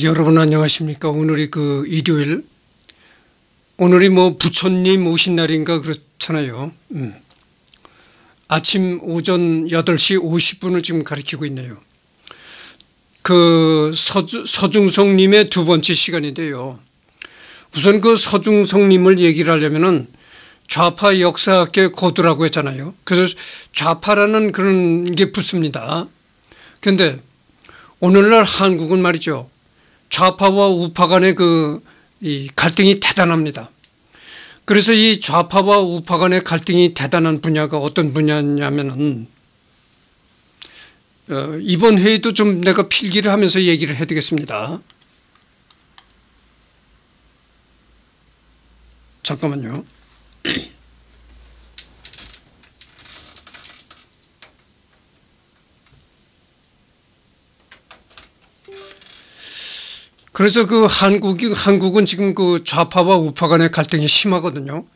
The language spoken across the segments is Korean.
아, 여러분 안녕하십니까? 오늘이 그 일요일. 오늘이 뭐 부처님 오신 날인가 그렇잖아요. 음. 아침 오전 8시 50분을 지금 가리키고 있네요. 그 서주, 서중성님의 두 번째 시간인데요. 우선 그 서중성님을 얘기를 하려면은 좌파 역사학계 고두라고 했잖아요. 그래서 좌파라는 그런 게 붙습니다. 그런데 오늘날 한국은 말이죠. 좌파와 우파 간의 그 갈등이 대단합니다. 그래서 이 좌파와 우파 간의 갈등이 대단한 분야가 어떤 분야냐면은 어, 이번 회의도 좀 내가 필기를 하면서 얘기를 해 드리겠습니다. 잠깐만요. 그래서 그 한국이 한국은 지금 그 좌파와 우파 간의 갈등이 심하거든요.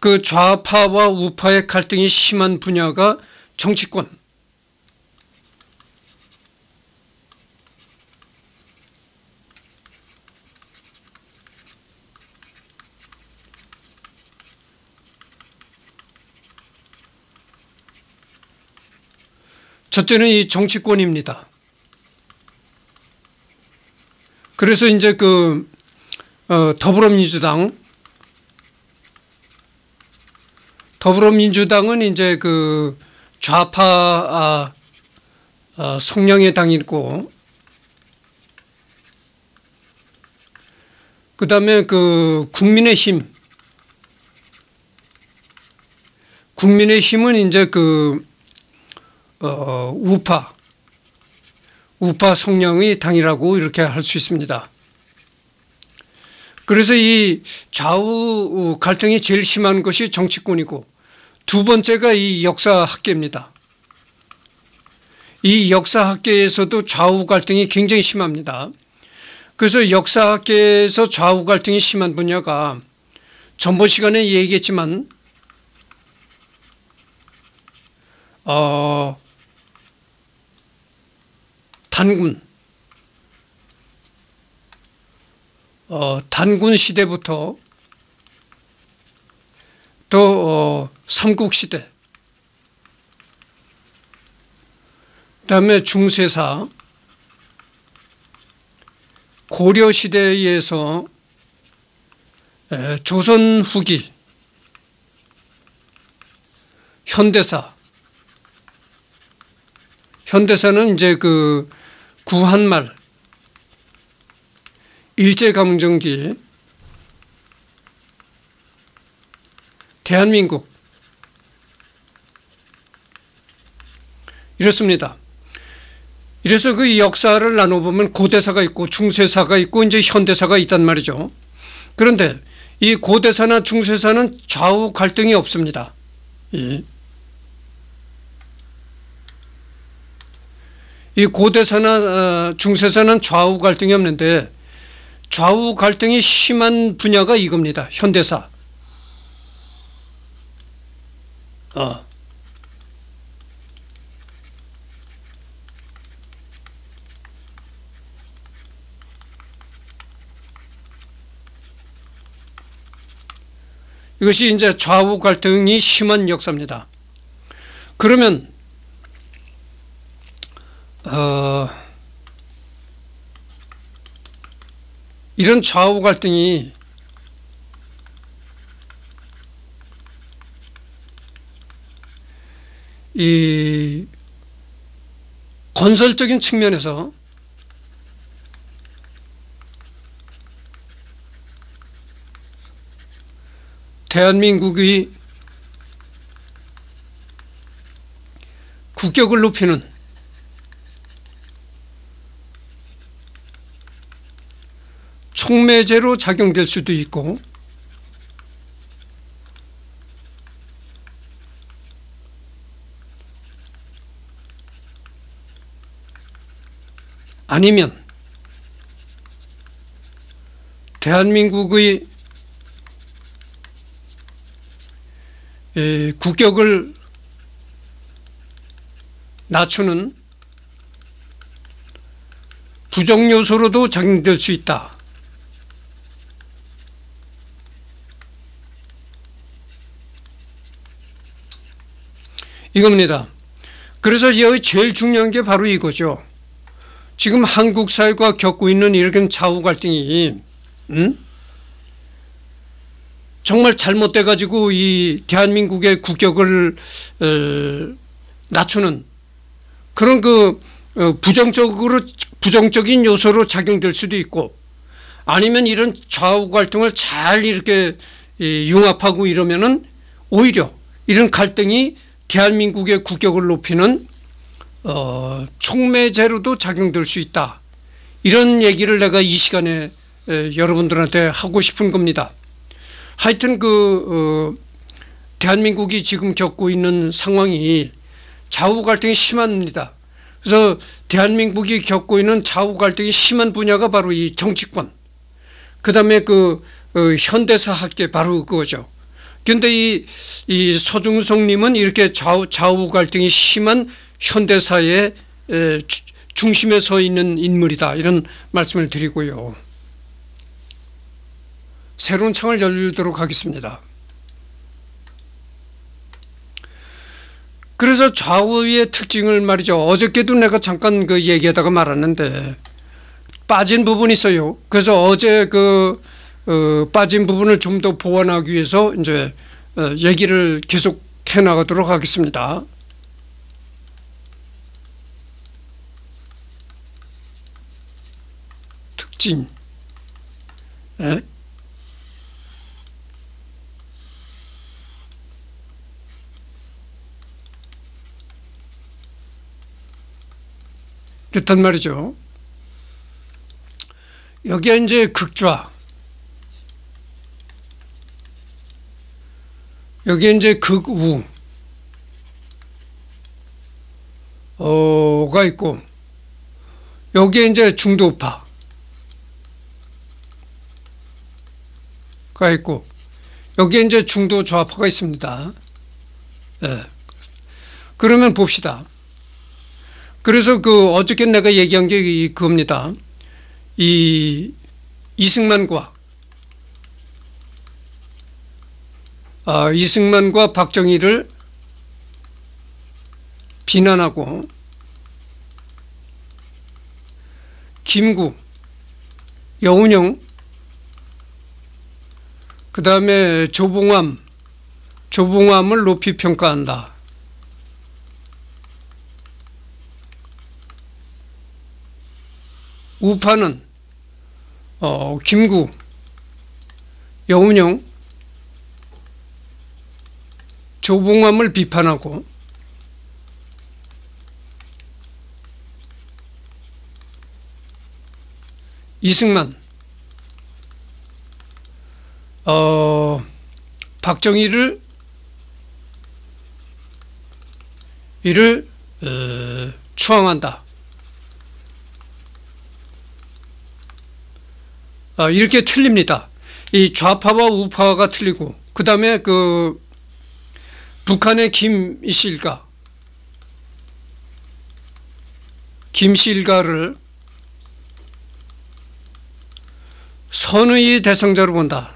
그 좌파와 우파의 갈등이 심한 분야가 정치권. 첫째는 이 정치권입니다. 그래서 이제 그 어, 더불어민주당 더불어민주당은 이제 그 좌파 아, 아, 성향의 당이고 그 다음에 그 국민의힘 국민의힘은 이제 그 어, 우파 우파 성향의 당이라고 이렇게 할 수 있습니다. 그래서 이 좌우 갈등이 제일 심한 것이 정치권이고 두 번째가 이 역사학계입니다. 이 역사학계에서도 좌우 갈등이 굉장히 심합니다. 그래서 역사학계에서 좌우 갈등이 심한 분야가 전번 시간에 얘기했지만 어, 단군. 어, 단군 시대부터 또 어, 삼국 시대. 그 다음에 중세사. 고려 시대에서 조선 후기. 현대사. 현대사는 이제 그 구한말, 일제강점기, 대한민국 이렇습니다. 이래서 그 역사를 나눠보면 고대사가 있고 중세사가 있고 이제 현대사가 있단 말이죠. 그런데 이 고대사나 중세사는 좌우 갈등이 없습니다. 예. 이 고대사나 어, 중세사는 좌우 갈등이 없는데 좌우 갈등이 심한 분야가 이겁니다. 현대사. 어. 이것이 이제 좌우 갈등이 심한 역사입니다. 그러면 어, 이런 좌우 갈등이 이 건설적인 측면에서 대한민국의 국격을 높이는 촉매제로 작용될 수도 있고 아니면 대한민국의 국격을 낮추는 부정 요소로도 작용될 수 있다. 이겁니다. 그래서 여기 제일 중요한 게 바로 이거죠. 지금 한국 사회가 겪고 있는 이런 좌우 갈등이 음? 정말 잘못돼 가지고 이 대한민국의 국격을 어, 낮추는 그런 그 어, 부정적으로 부정적인 요소로 작용될 수도 있고 아니면 이런 좌우 갈등을 잘 이렇게 융합하고 이러면은 오히려 이런 갈등이 대한민국의 국격을 높이는 어, 촉매제로도 작용될 수 있다. 이런 얘기를 내가 이 시간에 에, 여러분들한테 하고 싶은 겁니다. 하여튼 그 어, 대한민국이 지금 겪고 있는 상황이 좌우 갈등이 심합니다. 그래서 대한민국이 겪고 있는 좌우 갈등이 심한 분야가 바로 이 정치권. 그 다음에 그 어, 현대사 학계 바로 그거죠. 그런데 이, 이 서중성님은 이렇게 좌우, 좌우 갈등이 심한 현대사의 에, 중심에 서 있는 인물이다. 이런 말씀을 드리고요. 새로운 창을 열도록 하겠습니다. 그래서 좌우의 특징을 말이죠. 어저께도 내가 잠깐 그 얘기하다가 말았는데 빠진 부분이 있어요. 그래서 어제 그 어, 빠진 부분을 좀 더 보완하기 위해서 이제 어, 얘기를 계속 해 나가도록 하겠습니다. 특징. 에? 그렇단 말이죠. 여기에 이제 극좌. 여기에 이제 극우. 어가 있고 여기에 이제 중도파 가 있고 여기에 이제 중도 좌파가 있습니다. 예. 그러면 봅시다. 그래서 그 어저께 내가 얘기한 게 그겁니다. 이 이승만과 아, 이승만과 박정희를 비난하고 김구, 여운형, 그 다음에 조봉암, 조봉암을 높이 평가한다. 우파는 어, 김구, 여운형, 조봉암을 비판하고 이승만, 어, 박정희를 이를 어, 추앙한다. 아, 이렇게 틀립니다. 이 좌파와 우파가 틀리고 그 다음에 그 북한의 김실가 김실가를 선의 대상자로 본다.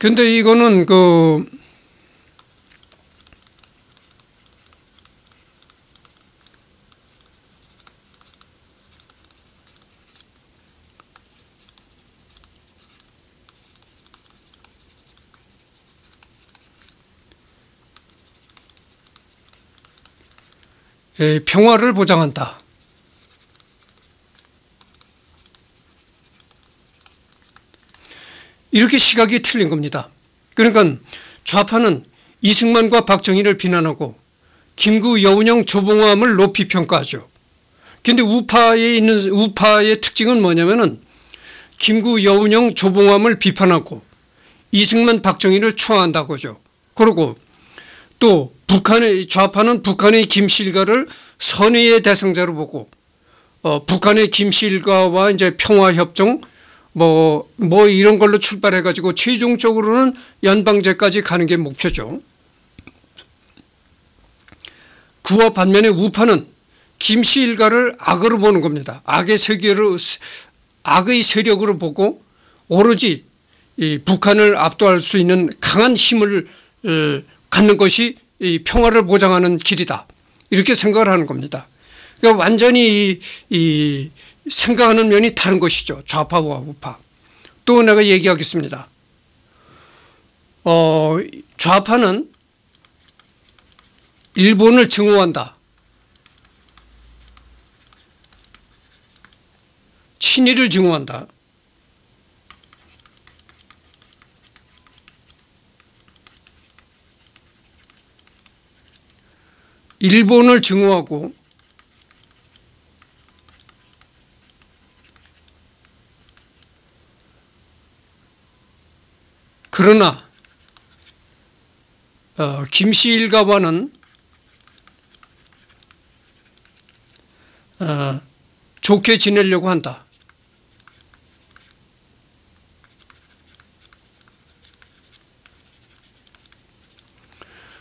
근데 이거는 그 평화를 보장한다. 이렇게 시각이 틀린 겁니다. 그러니까 좌파는 이승만과 박정희를 비난하고 김구, 여운형, 조봉암을 높이 평가하죠. 근데 우파에 있는 우파의 특징은 뭐냐면은 김구, 여운형, 조봉암을 비판하고 이승만, 박정희를 추앙한다고죠. 그리고 또 북한의 좌파는 북한의 김실가를 선의의 대상자로 보고 어, 북한의 김실가와 이제 평화협정 뭐, 뭐 이런 걸로 출발해가지고 최종적으로는 연방제까지 가는 게 목표죠. 그와 반면에 우파는 김씨 일가를 악으로 보는 겁니다. 악의 세계로, 악의 세력으로 보고 오로지 이 북한을 압도할 수 있는 강한 힘을 어, 갖는 것이 이 평화를 보장하는 길이다. 이렇게 생각을 하는 겁니다. 그러니까 완전히 이, 이 생각하는 면이 다른 것이죠. 좌파와 우파. 또 내가 얘기하겠습니다. 어, 좌파는 일본을 증오한다. 친일을 증오한다. 일본을 증오하고 그러나 어, 김씨 일가와는 어, 좋게 지내려고 한다.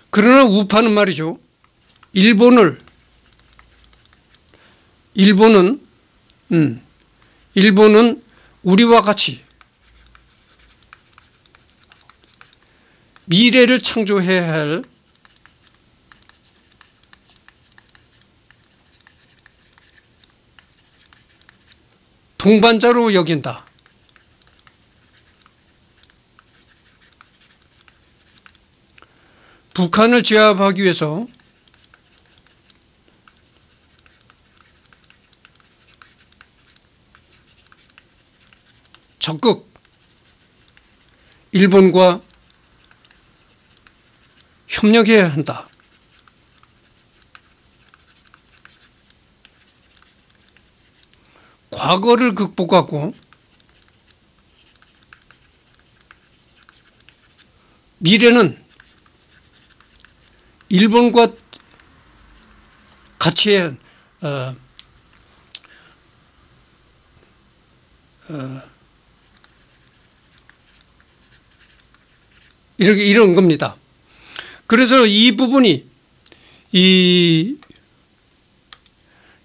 그러나 우파는 말이죠. 일본을 일본은 음, 일본은 우리와 같이 미래를 창조해야 할 동반자로 여긴다. 북한을 제압하기 위해서 적극 일본과 협력해야 한다. 과거를 극복하고 미래는 일본과 같이 어, 어, 이렇게 이런 겁니다. 그래서 이 부분이 이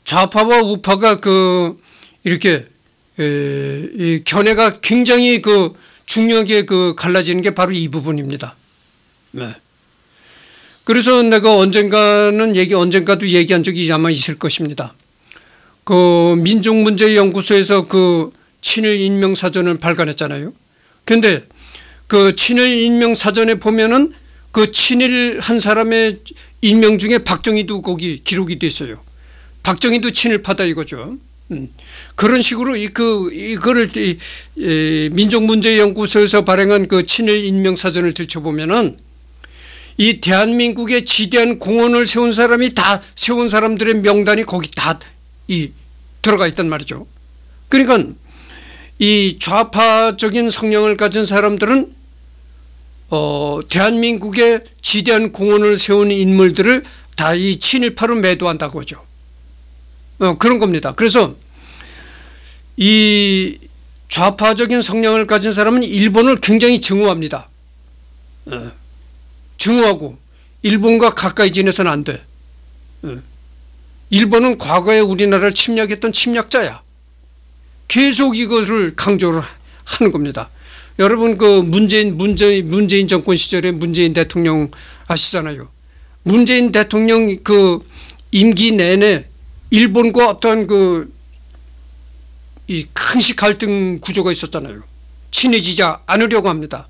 좌파와 우파가 그 이렇게 이 견해가 굉장히 그 중요하게 그 갈라지는 게 바로 이 부분입니다. 네. 그래서 내가 언젠가는 얘기 언젠가도 얘기한 적이 아마 있을 것입니다. 그 민족문제연구소에서 그 친일 인명사전을 발간했잖아요. 근데 그 친일 인명사전에 보면은 그 친일 한 사람의 인명 중에 박정희도 거기 기록이 됐어요. 박정희도 친일파다 이거죠. 음. 그런 식으로 이 그 이거를 이, 이 민족문제연구소에서 발행한 그 친일 인명 사전을 들춰보면은 이 대한민국에 지대한 공원을 세운 사람이 다 세운 사람들의 명단이 거기 다 이 들어가 있단 말이죠. 그러니까 이 좌파적인 성향을 가진 사람들은 어, 대한민국에 지대한 공원을 세운 인물들을 다 이 친일파로 매도한다고 하죠. 어, 그런 겁니다. 그래서 이 좌파적인 성향을 가진 사람은 일본을 굉장히 증오합니다. 어, 증오하고 일본과 가까이 지내서는 안 돼. 어, 일본은 과거에 우리나라를 침략했던 침략자야. 계속 이것을 강조를 하는 겁니다. 여러분 그 문재인 문재인 문재인 정권 시절에 문재인 대통령 아시잖아요. 문재인 대통령 그 임기 내내 일본과 어떤 그 이 큰식 갈등 구조가 있었잖아요. 친해지지 않으려고 합니다.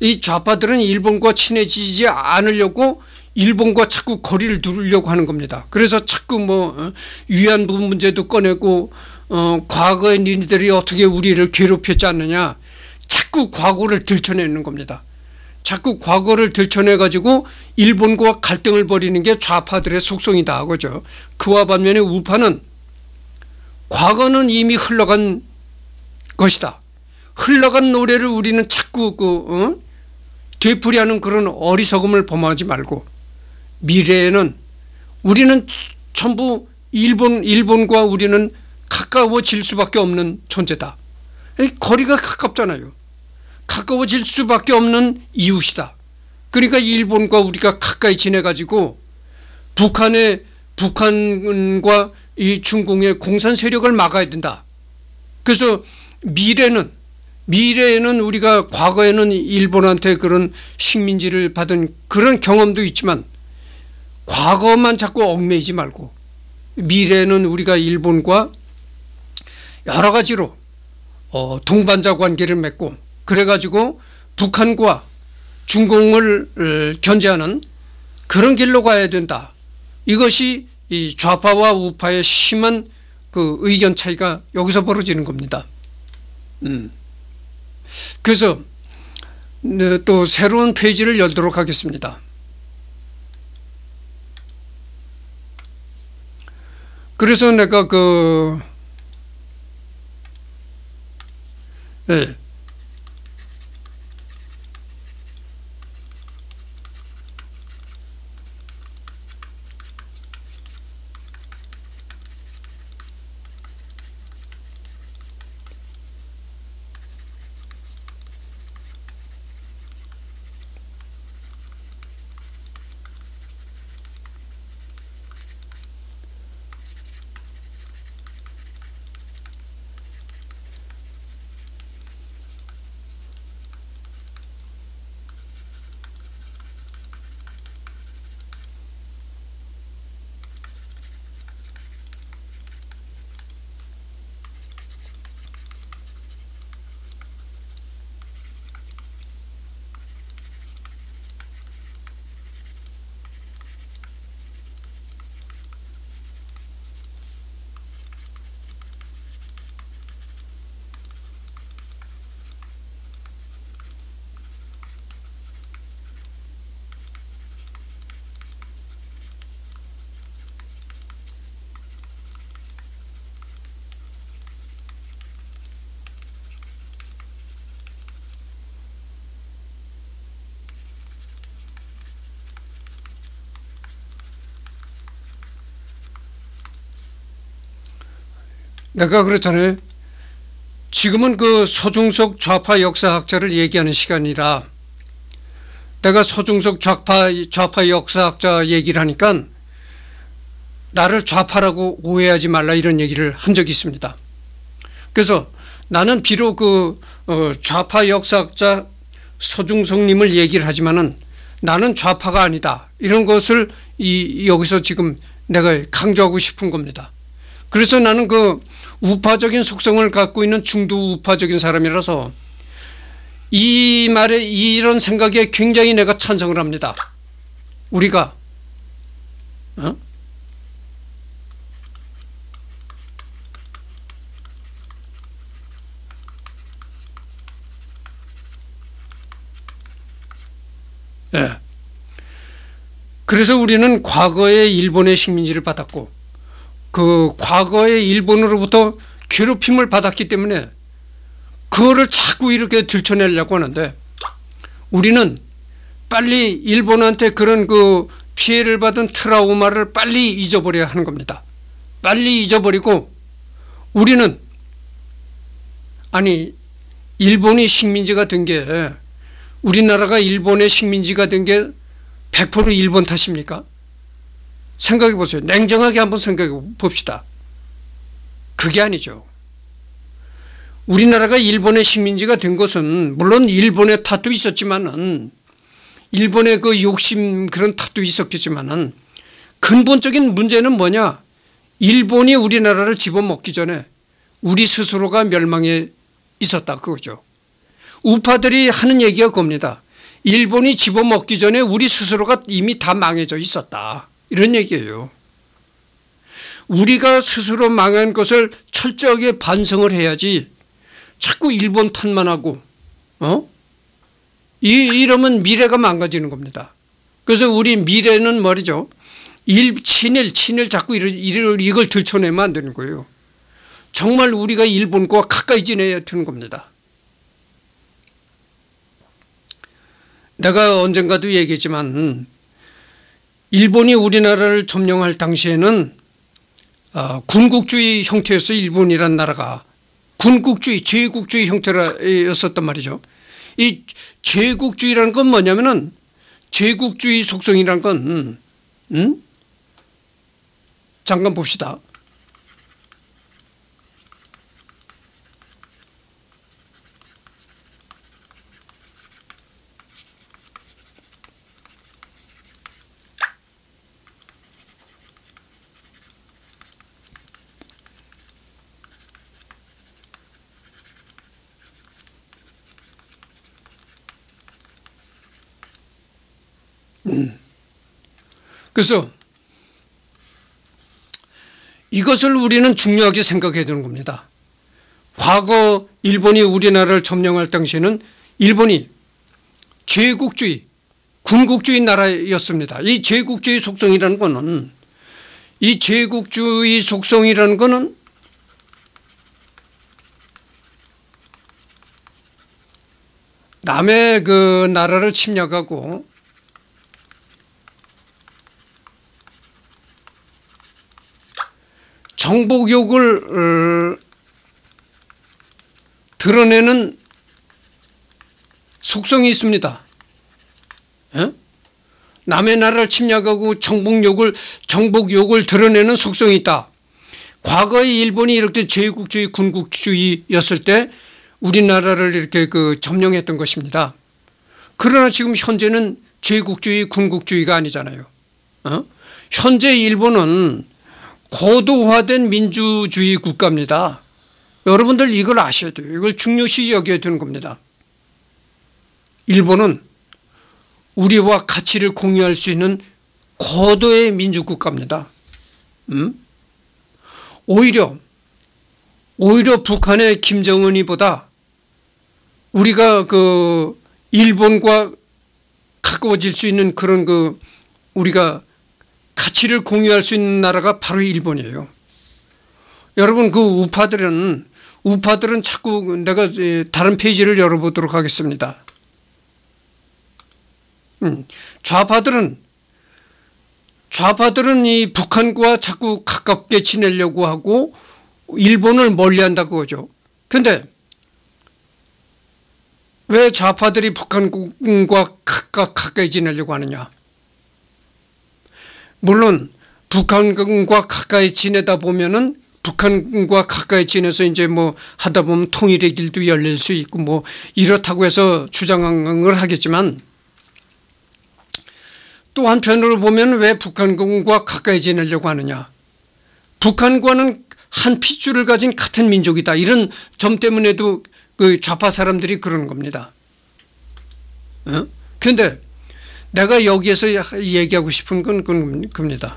이 좌파들은 일본과 친해지지 않으려고 일본과 자꾸 거리를 두려고 하는 겁니다. 그래서 자꾸 뭐 어, 위안부 문제도 꺼내고 어, 과거의 니들이 어떻게 우리를 괴롭혔지 않느냐 자꾸 과거를 들춰내는 겁니다. 자꾸 과거를 들춰내 가지고 일본과 갈등을 벌이는 게 좌파들의 속성이다 그죠. 그와 반면에 우파는 과거는 이미 흘러간 것이다. 흘러간 노래를 우리는 자꾸 그 어? 되풀이하는 그런 어리석음을 범하지 말고 미래에는 우리는 전부 일본 일본과 우리는 가까워질 수밖에 없는 존재다. 거리가 가깝잖아요. 가까워질 수밖에 없는 이웃이다. 그러니까 일본과 우리가 가까이 지내가지고 북한의 북한과 이 중공의 공산 세력을 막아야 된다. 그래서 미래는 미래에는 우리가 과거에는 일본한테 그런 식민지를 받은 그런 경험도 있지만 과거만 자꾸 얽매이지 말고 미래는 우리가 일본과 여러 가지로 어, 동반자 관계를 맺고 그래가지고 북한과 중공을 어, 견제하는 그런 길로 가야 된다. 이것이 이 좌파와 우파의 심한 그 의견 차이가 여기서 벌어지는 겁니다. 음. 그래서 네, 또 새로운 페이지를 열도록 하겠습니다. 그래서 내가 그 네. 내가 그렇잖아요. 지금은 그 서중석 좌파 역사학자를 얘기하는 시간이라 내가 서중석 좌파, 좌파 역사학자 얘기를 하니까 나를 좌파라고 오해하지 말라 이런 얘기를 한 적이 있습니다. 그래서 나는 비록 그 어, 좌파 역사학자 서중석님을 얘기를 하지만은 나는 좌파가 아니다. 이런 것을 이 여기서 지금 내가 강조하고 싶은 겁니다. 그래서 나는 그 우파적인 속성을 갖고 있는 중도 우파적인 사람이라서 이 말에 이런 생각에 굉장히 내가 찬성을 합니다. 우리가 어? 예. 그래서 우리는 과거에 일본의 식민지를 받았고 그 과거에 일본으로부터 괴롭힘을 받았기 때문에 그거를 자꾸 이렇게 들춰내려고 하는데 우리는 빨리 일본한테 그런 그 피해를 받은 트라우마를 빨리 잊어버려야 하는 겁니다. 빨리 잊어버리고 우리는 아니 일본이 식민지가 된 게 우리나라가 일본의 식민지가 된 게 100% 일본 탓입니까? 생각해 보세요. 냉정하게 한번 생각해 봅시다. 그게 아니죠. 우리나라가 일본의 식민지가 된 것은 물론 일본의 탓도 있었지만은 일본의 그 욕심 그런 탓도 있었겠지만은 근본적인 문제는 뭐냐? 일본이 우리나라를 집어먹기 전에 우리 스스로가 멸망에 있었다 그거죠. 우파들이 하는 얘기가 겁니다. 일본이 집어먹기 전에 우리 스스로가 이미 다 망해져 있었다. 이런 얘기예요. 우리가 스스로 망한 것을 철저하게 반성을 해야지 자꾸 일본 탓만 하고 어? 이, 이러면 미래가 망가지는 겁니다. 그래서 우리 미래는 말이죠. 일, 친일, 친일 자꾸 이걸, 이걸 들춰내면 안 되는 거예요. 정말 우리가 일본과 가까이 지내야 되는 겁니다. 내가 언젠가도 얘기했지만 일본이 우리나라를 점령할 당시에는 어, 군국주의 형태였어 일본이란 나라가 군국주의 제국주의 형태였었단 말이죠. 이 제국주의라는 건 뭐냐면은 제국주의 속성이란 건 음? 잠깐 봅시다. 그래서 이것을 우리는 중요하게 생각해야 되는 겁니다. 과거 일본이 우리나라를 점령할 당시에는 일본이 제국주의, 군국주의 나라였습니다. 이 제국주의 속성이라는 것은 이 제국주의 속성이라는 것은 남의 그 나라를 침략하고 정복욕을 어, 드러내는 속성이 있습니다. 예? 남의 나라를 침략하고 정복욕을 정복욕을 드러내는 속성이 있다. 과거에 일본이 이렇게 제국주의 군국주의였을 때 우리나라를 이렇게 그 점령했던 것입니다. 그러나 지금 현재는 제국주의 군국주의가 아니잖아요. 어? 현재 일본은 고도화된 민주주의 국가입니다. 여러분들 이걸 아셔야 돼요. 이걸 중요시 여겨야 되는 겁니다. 일본은 우리와 가치를 공유할 수 있는 고도의 민주국가입니다. 음? 오히려 오히려 북한의 김정은이보다 우리가 그 일본과 가까워질 수 있는 그런 그 우리가 가치를 공유할 수 있는 나라가 바로 일본이에요. 여러분 그 우파들은 우파들은 자꾸 내가 다른 페이지를 열어보도록 하겠습니다. 음, 좌파들은 좌파들은 이 북한과 자꾸 가깝게 지내려고 하고 일본을 멀리한다고 하죠. 근데 왜 좌파들이 북한과 가까, 가까이 지내려고 하느냐? 물론 북한과 가까이 지내다 보면은 북한과 가까이 지내서 이제 뭐 하다 보면 통일의 길도 열릴 수 있고 뭐 이렇다고 해서 주장을 하겠지만 또 한편으로 보면 왜 북한과 가까이 지내려고 하느냐. 북한과는 한 핏줄을 가진 같은 민족이다. 이런 점 때문에도 그 좌파 사람들이 그러는 겁니다. 그런데 어? 내가 여기에서 얘기하고 싶은 건 그겁니다.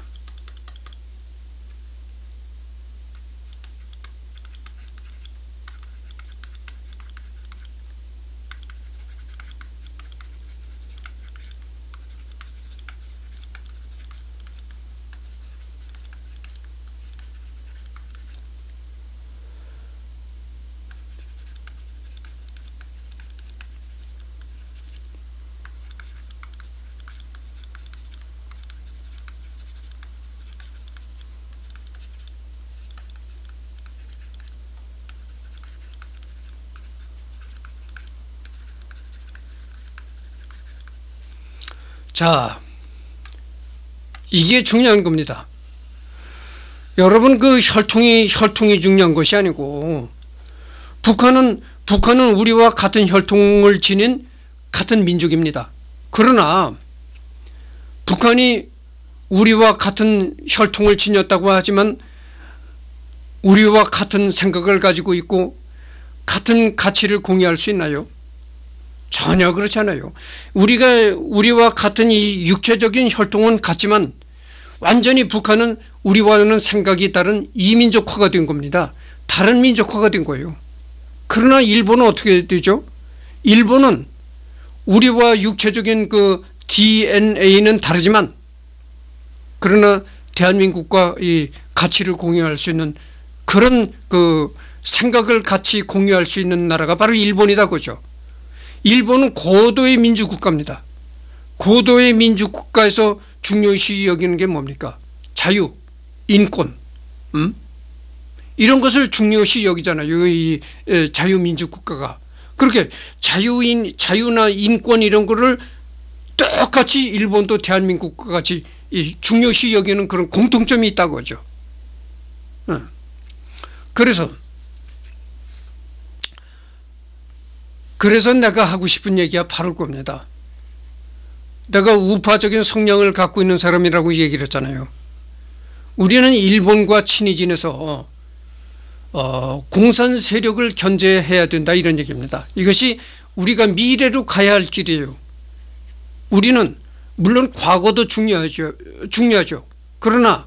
자, 이게 중요한 겁니다. 여러분 그 혈통이 혈통이 중요한 것이 아니고 북한은 북한은 우리와 같은 혈통을 지닌 같은 민족입니다. 그러나 북한이 우리와 같은 혈통을 지녔다고 하지만 우리와 같은 생각을 가지고 있고 같은 가치를 공유할 수 있나요? 전혀 그렇지 않아요. 우리가 우리와 같은 이 육체적인 혈통은 같지만 완전히 북한은 우리와는 생각이 다른 이민족화가 된 겁니다. 다른 민족화가 된 거예요. 그러나 일본은 어떻게 되죠? 일본은 우리와 육체적인 그 DNA는 다르지만 그러나 대한민국과 이 가치를 공유할 수 있는 그런 그 생각을 같이 공유할 수 있는 나라가 바로 일본이다 그죠. 일본은 고도의 민주국가입니다. 고도의 민주국가에서 중요시 여기는 게 뭡니까? 자유, 인권, 음? 이런 것을 중요시 여기잖아요. 이 자유민주국가가. 그렇게 자유인, 자유나 인권 이런 거를 똑같이 일본도 대한민국과 같이 중요시 여기는 그런 공통점이 있다고 하죠. 그래서 그래서 내가 하고 싶은 얘기가 바로 겁니다. 내가 우파적인 성향을 갖고 있는 사람이라고 얘기를 했잖아요. 우리는 일본과 지내서 어, 공산 세력을 견제해야 된다 이런 얘기입니다. 이것이 우리가 미래로 가야 할 길이에요. 우리는 물론 과거도 중요하죠. 중요하죠. 그러나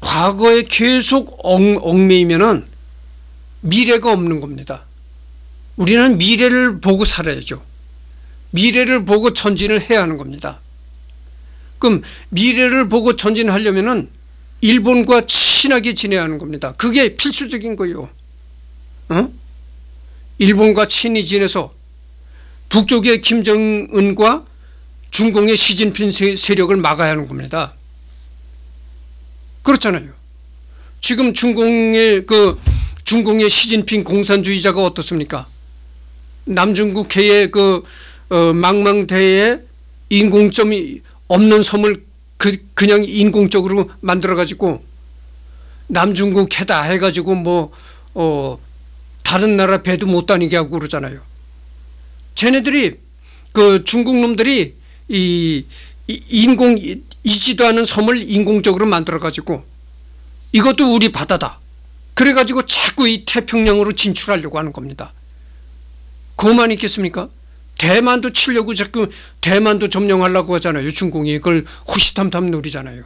과거에 계속 얽매이면 미래가 없는 겁니다. 우리는 미래를 보고 살아야죠. 미래를 보고 전진을 해야 하는 겁니다. 그럼 미래를 보고 전진하려면 일본과 친하게 지내야 하는 겁니다. 그게 필수적인 거예요. 어? 일본과 친히 지내서 북쪽의 김정은과 중공의 시진핑 세력을 막아야 하는 겁니다. 그렇잖아요. 지금 중공의 그 중공의 시진핑 공산주의자가 어떻습니까? 남중국해의 그 어, 망망대해 인공점이 없는 섬을 그 그냥 인공적으로 만들어 가지고 남중국 해다 해가지고 뭐 어, 다른 나라 배도 못 다니게 하고 그러잖아요. 쟤네들이 그 중국 놈들이 이, 이 인공 이지도 않은 섬을 인공적으로 만들어 가지고 이것도 우리 바다다. 그래 가지고 자꾸 이 태평양으로 진출하려고 하는 겁니다. 그만 있겠습니까? 대만도 치려고 자꾸 대만도 점령하려고 하잖아요. 중공이 그걸 호시탐탐 노리잖아요.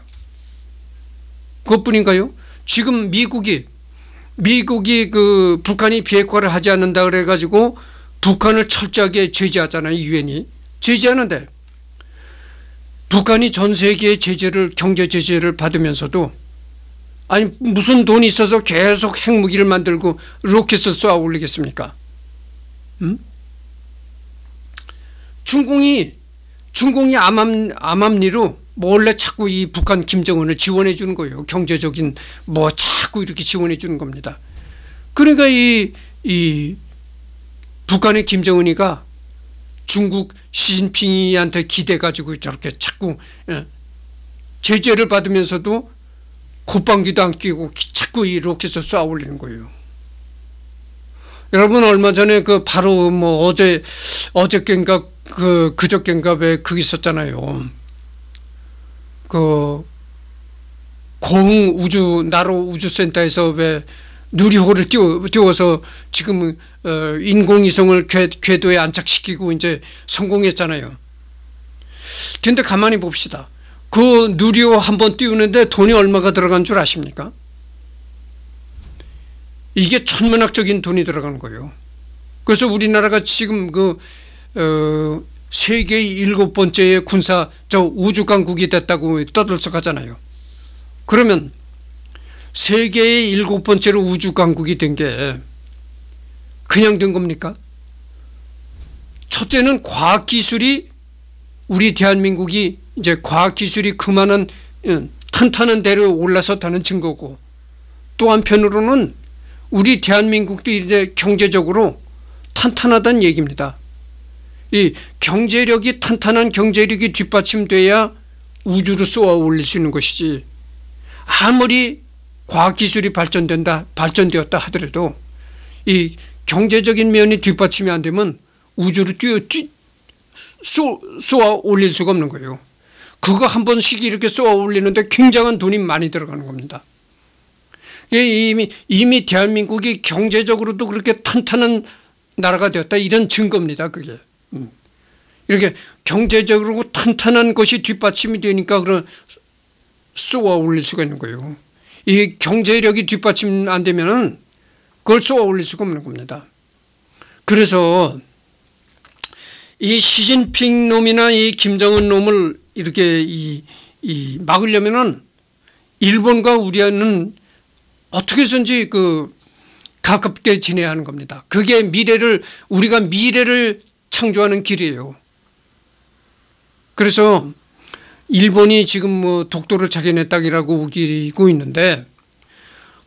그것뿐인가요? 지금 미국이 미국이 그 북한이 비핵화를 하지 않는다 그래 가지고 북한을 철저하게 제재하잖아요. 유엔이 제재하는데 북한이 전 세계의 제재를 경제 제재를 받으면서도 아니 무슨 돈이 있어서 계속 핵무기를 만들고 로켓을 쏘아 올리겠습니까? 음? 중공이 중공이 암암 암암리로 몰래 자꾸 이 북한 김정은을 지원해 주는 거예요. 경제적인 뭐 자꾸 이렇게 지원해 주는 겁니다. 그러니까 이, 이 북한의 김정은이가 중국 시진핑이한테 기대 가지고 저렇게 자꾸 예, 제재를 받으면서도 콧방귀도 안 끼고 자꾸 이 로켓을 쏘아 올리는 거예요. 여러분 얼마 전에 그 바로 뭐 어제 어저께인가 그 그저께인가 왜그 있었잖아요. 그 고흥 우주 나로 우주센터에서 왜 누리호를 띄워, 띄워서 지금 어, 인공위성을 궤, 궤도에 안착시키고 이제 성공했잖아요. 근데 가만히 봅시다. 그 누리호 한번 띄우는데 돈이 얼마가 들어간 줄 아십니까? 이게 천문학적인 돈이 들어가는 거예요. 그래서 우리나라가 지금 그, 어, 세계의 일곱 번째의 군사, 저 우주 강국이 됐다고 떠들썩하잖아요. 그러면 세계의 일곱 번째로 우주 강국이 된 게 그냥 된 겁니까? 첫째는 과학 기술이 우리 대한민국이 이제 과학 기술이 그만한 어, 탄탄한 대로 올라섰다는 증거고 또 한편으로는 우리 대한민국도 이제 경제적으로 탄탄하다는 얘기입니다. 이 경제력이 탄탄한 경제력이 뒷받침돼야 우주로 쏘아 올릴 수 있는 것이지 아무리 과학기술이 발전된다 발전되었다 하더라도 이 경제적인 면이 뒷받침이 안 되면 우주로 뛰어 뛰, 쏘, 쏘아 올릴 수가 없는 거예요. 그거 한 번씩 이렇게 쏘아 올리는데 굉장한 돈이 많이 들어가는 겁니다. 이미, 이미 대한민국이 경제적으로도 그렇게 탄탄한 나라가 되었다 이런 증거입니다. 그게. 음. 이렇게 경제적으로 탄탄한 것이 뒷받침이 되니까 그런 쏘아 올릴 수가 있는 거예요. 이 경제력이 뒷받침 안 되면은 그걸 쏘아 올릴 수가 없는 겁니다. 그래서 이 시진핑 놈이나 이 김정은 놈을 이렇게 이, 이 막으려면은 일본과 우리는 어떻게 해서든지 그 가깝게 지내야 하는 겁니다. 그게 미래를 우리가 미래를 창조하는 길이에요. 그래서 일본이 지금 뭐 독도를 자기네 땅이라고 우기고 있는데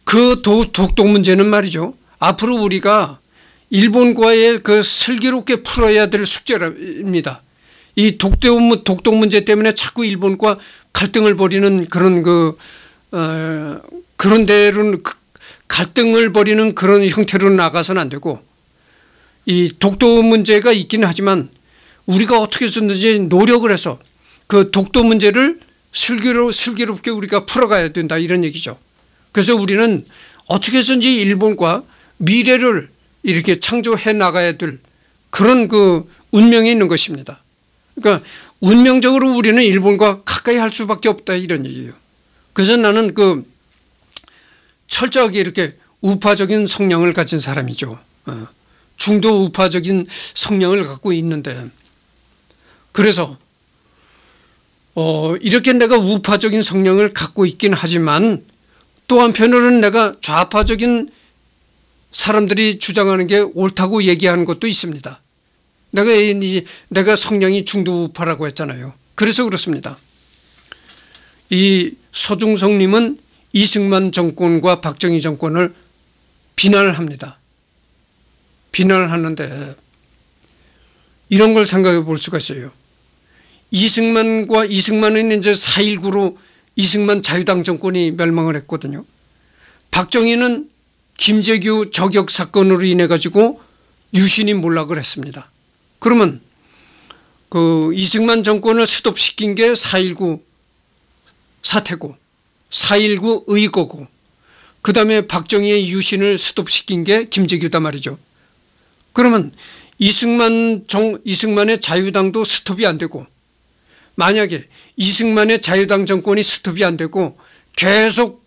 그 도, 독도 문제는 말이죠. 앞으로 우리가 일본과의 그 슬기롭게 풀어야 될 숙제입니다. 이 독도, 독도 문제 때문에 자꾸 일본과 갈등을 벌이는 그런 그, 어, 그런 데로 그 갈등을 벌이는 그런 형태로 나가서는 안 되고 이 독도 문제가 있기는 하지만 우리가 어떻게 해서든지 노력을 해서 그 독도 문제를 슬기로, 슬기롭게 우리가 풀어가야 된다 이런 얘기죠. 그래서 우리는 어떻게 해서든지 일본과 미래를 이렇게 창조해 나가야 될 그런 그 운명이 있는 것입니다. 그러니까 운명적으로 우리는 일본과 가까이 할 수밖에 없다 이런 얘기예요. 그래서 나는 그 철저하게 이렇게 우파적인 성향을 가진 사람이죠. 어. 중도 우파적인 성향을 갖고 있는데 그래서 어 이렇게 내가 우파적인 성향을 갖고 있긴 하지만 또 한편으로는 내가 좌파적인 사람들이 주장하는 게 옳다고 얘기하는 것도 있습니다. 내가 내가 성향이 중도 우파라고 했잖아요. 그래서 그렇습니다. 이 서중성님은 이승만 정권과 박정희 정권을 비난을 합니다. 비난을 하는데 이런 걸 생각해 볼 수가 있어요. 이승만과 이승만은 이제 4.19로 이승만 자유당 정권이 멸망을 했거든요. 박정희는 김재규 저격 사건으로 인해 가지고 유신이 몰락을 했습니다. 그러면 그 이승만 정권을 스톱시킨 게 4.19 사태고 4.19 의거고 그 다음에 박정희의 유신을 스톱시킨 게 김재규다 말이죠. 그러면 이승만 정, 이승만의 자유당도 스톱이 안 되고 만약에 이승만의 자유당 정권이 스톱이 안 되고 계속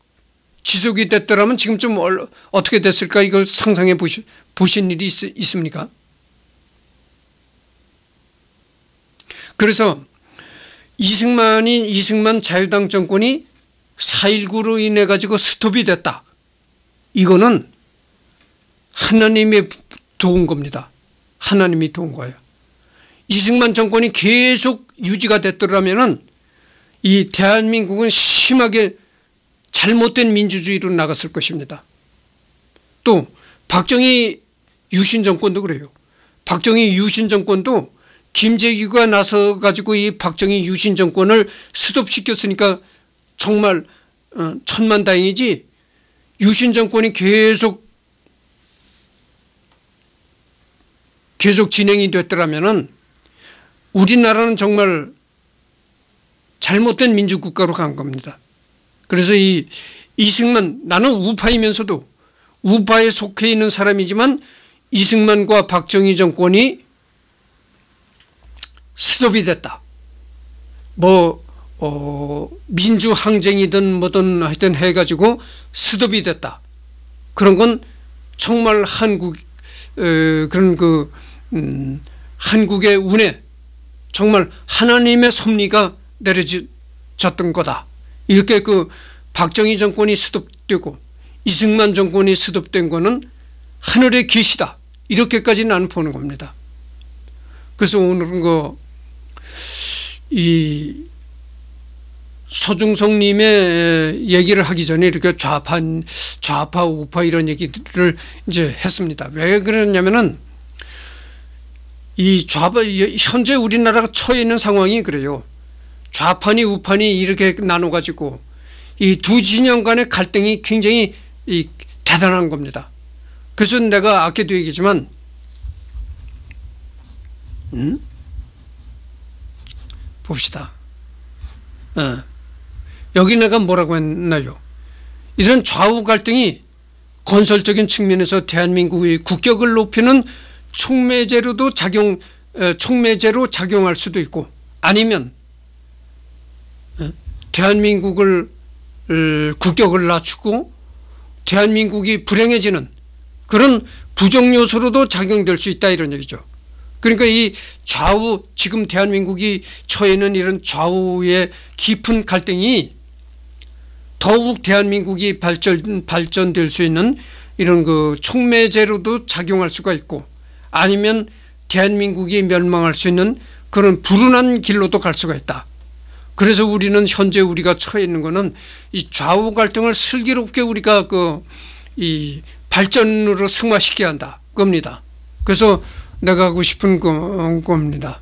지속이 됐더라면 지금 좀 어떻게 됐을까 이걸 상상해 보시, 보신 일이 있, 있습니까? 그래서 이승만이 이승만 자유당 정권이 4.19로 인해 가지고 스톱이 됐다. 이거는 하나님의 도운 겁니다. 하나님이 도운 거예요. 이승만 정권이 계속 유지가 됐더라면은 이 대한민국은 심하게 잘못된 민주주의로 나갔을 것입니다. 또 박정희 유신 정권도 그래요. 박정희 유신 정권도 김재규가 나서 가지고 이 박정희 유신 정권을 스톱시켰으니까 정말 어, 천만 다행이지 유신 정권이 계속 계속 진행이 됐더라면은 우리나라는 정말 잘못된 민주국가로 간 겁니다. 그래서 이 이승만 나는 우파이면서도 우파에 속해 있는 사람이지만 이승만과 박정희 정권이 스톱이 됐다. 뭐 어, 민주 항쟁이든 뭐든 하여튼 해가지고 스톱이 됐다. 그런 건 정말 한국 어, 그런 그 음, 한국의 운에 정말 하나님의 섭리가 내려졌던 거다. 이렇게 그 박정희 정권이 스톱되고 이승만 정권이 스톱된 거는 하늘의 계시다. 이렇게까지 나는 보는 겁니다. 그래서 오늘은 그이 서중성님의 얘기를 하기 전에 이렇게 좌파, 좌파, 우파 이런 얘기를 이제 했습니다. 왜 그러냐면은 이 좌파, 현재 우리나라가 처해 있는 상황이 그래요. 좌판이 우판이 이렇게 나눠가지고 이 두 진영 간의 갈등이 굉장히 이 대단한 겁니다. 그래서 내가 아까도 얘기했지만, 음? 봅시다. 어. 여기 내가 뭐라고 했나요? 이런 좌우 갈등이 건설적인 측면에서 대한민국의 국격을 높이는 촉매제로도 작용, 촉매제로 작용할 수도 있고 아니면 대한민국을 국격을 낮추고 대한민국이 불행해지는 그런 부정 요소로도 작용될 수 있다 이런 얘기죠. 그러니까 이 좌우 지금 대한민국이 처해 있는 이런 좌우의 깊은 갈등이 더욱 대한민국이 발전, 발전될 수 있는 이런 그 촉매제로도 작용할 수가 있고 아니면 대한민국이 멸망할 수 있는 그런 불운한 길로도 갈 수가 있다. 그래서 우리는 현재 우리가 처해 있는 것은 이 좌우 갈등을 슬기롭게 우리가 그 이 발전으로 승화시켜야 한다. 겁니다. 그래서 내가 하고 싶은 겁니다.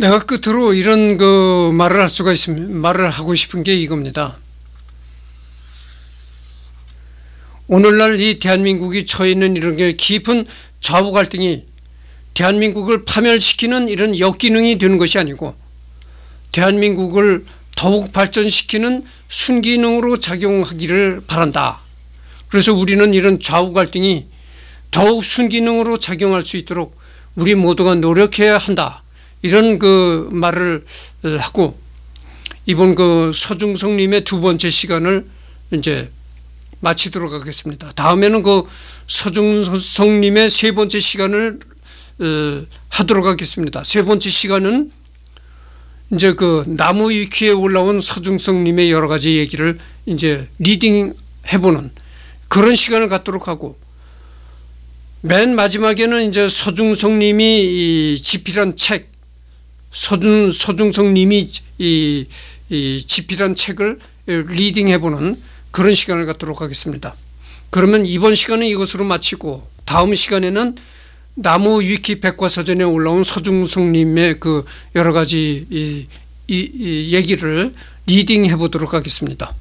내가 끝으로 이런 그 말을 할 수가 있습니다. 말을 하고 싶은 게 이겁니다. 오늘날 이 대한민국이 처해 있는 이런 게 깊은 좌우 갈등이 대한민국을 파멸시키는 이런 역기능이 되는 것이 아니고 대한민국을 더욱 발전시키는 순기능으로 작용하기를 바란다. 그래서 우리는 이런 좌우 갈등이 더욱 순기능으로 작용할 수 있도록 우리 모두가 노력해야 한다. 이런 그 말을 하고 이번 그 서중성님의 두 번째 시간을 이제 마치도록 하겠습니다. 다음에는 그 서중성님의 세 번째 시간을 하도록 하겠습니다. 세 번째 시간은 이제 그 나무 위키에 올라온 서중성님의 여러 가지 얘기를 이제 reading 해보는 그런 시간을 갖도록 하고 맨 마지막에는 이제 서중성님이 집필한 책 서준 서중성 님이 이, 이 집필한 책을 리딩해 보는 그런 시간을 갖도록 하겠습니다. 그러면 이번 시간은 이것으로 마치고 다음 시간에는 나무 위키 백과사전에 올라온 서중성 님의 그 여러 가지 이, 이, 이 얘기를 리딩해 보도록 하겠습니다.